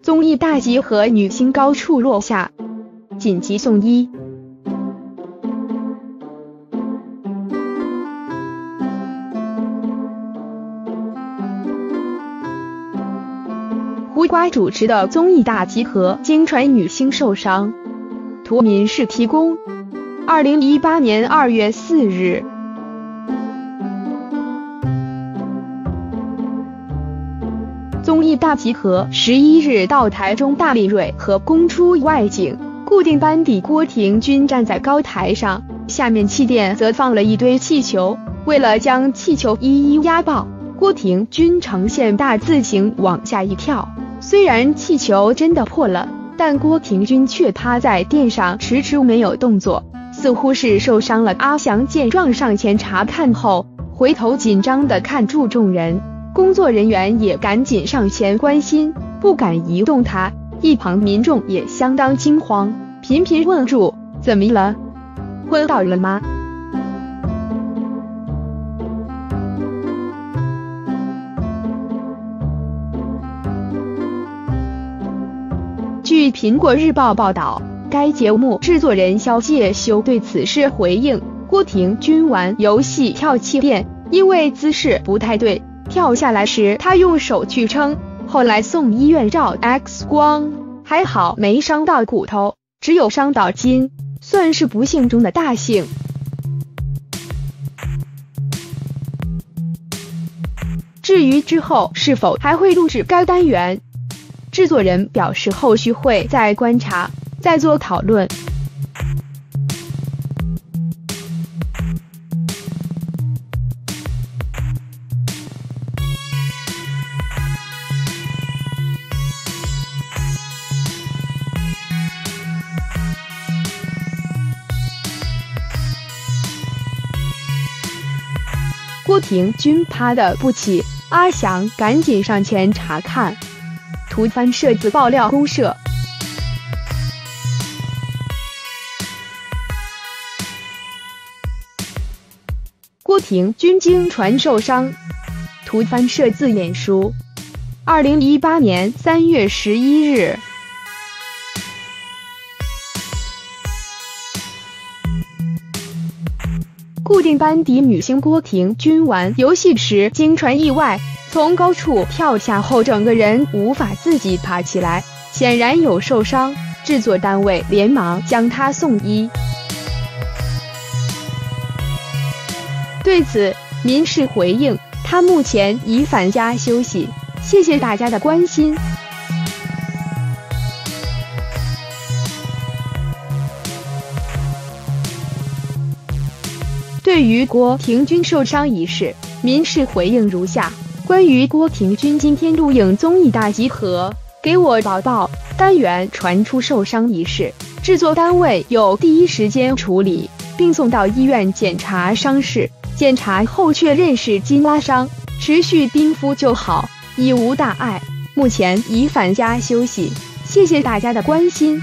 综艺大集合，女星高处落下，紧急送医。胡瓜主持的综艺大集合，经传女星受伤。图民事提供。二零一八年二月四日。综艺大集合十一日到台中大利瑞和公出外景，固定班底郭婷均站在高台上，下面气垫则放了一堆气球。为了将气球一一压爆，郭婷均呈现大字形往下一跳。虽然气球真的破了，但郭婷均却趴在垫上迟迟没有动作，似乎是受伤了。阿翔见状上前查看后，回头紧张地看住众人。工作人员也赶紧上前关心，不敢移动他。一旁民众也相当惊慌，频频问住：“怎么了？昏倒了吗？”据苹果日报报道，该节目制作人肖介修对此事回应：郭婷均玩游戏跳气垫，因为姿势不太对。跳下来时，他用手去撑，后来送医院照 X 光，还好没伤到骨头，只有伤到筋，算是不幸中的大幸。至于之后是否还会录制该单元，制作人表示后续会再观察，再做讨论。郭婷均趴的不起，阿翔赶紧上前查看。图翻摄自爆料公社。郭婷均经传受伤。图翻摄自脸书。二零一八年三月十一日。固定班底女星郭婷均玩游戏时经传意外，从高处跳下后，整个人无法自己爬起来，显然有受伤。制作单位连忙将她送医。对此，民事回应：她目前已返家休息，谢谢大家的关心。对于郭廷钧受伤一事，民事回应如下：关于郭廷钧今天录影综艺大集合，给我报报单元传出受伤一事，制作单位有第一时间处理，并送到医院检查伤势，检查后确认是筋拉伤，持续冰敷就好，已无大碍，目前已返家休息。谢谢大家的关心。